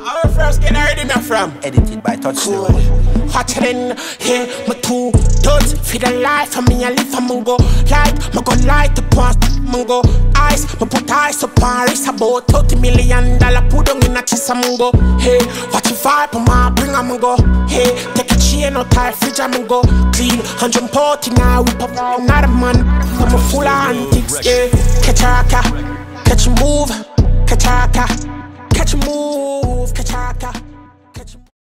Our first get ready me from. Edited by Touchstone. than heat, my two dudes Feel the life for me, I live for mungo. Light, my go light the past mungo. Eyes, my put eyes upon Paris, about 30 million dollar put on in a chest mungo. Hey, watch your vibe, my bring a mungo. Hey, take a chain or tie, fridge a mungo. Clean, 140 now, we pop not a man. I'm a full of antics, yeah. Catch a catch a move, catch a catch a move,